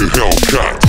like a Hellcat.